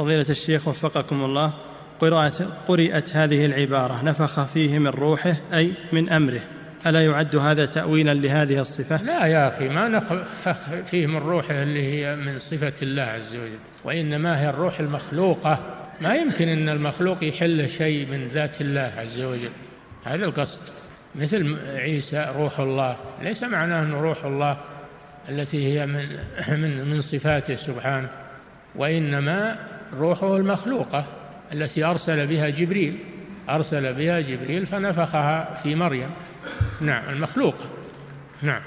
فضيلة الشيخ وفقكم الله قرأت, قرأت هذه العبارة نفخ فيه من روحه أي من أمره. ألا يعد هذا تأويلا لهذه الصفة؟ لا يا أخي ما نفخ فيه من روحه اللي هي من صفة الله عز وجل وإنما هي الروح المخلوقة. ما يمكن أن المخلوق يحل شيء من ذات الله عز وجل. هذا القصد. مثل عيسى روح الله. ليس معناه أنه روح الله التي هي من من من صفاته سبحانه وإنما روحه المخلوقة التي أرسل بها جبريل. أرسل بها جبريل فنفخها في مريم. نعم المخلوقة. نعم.